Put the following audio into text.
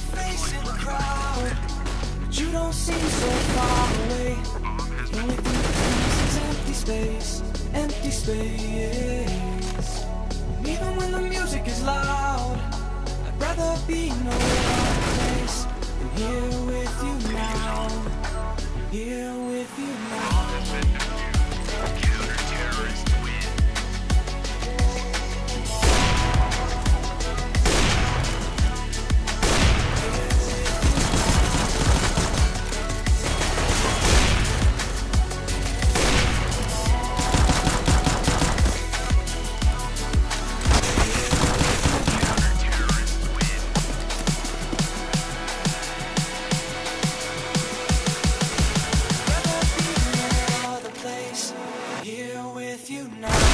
Face in the crowd, but you don't seem so far away. The Only thing that is empty space, empty space. And even when the music is loud, I'd rather be nowhere. now.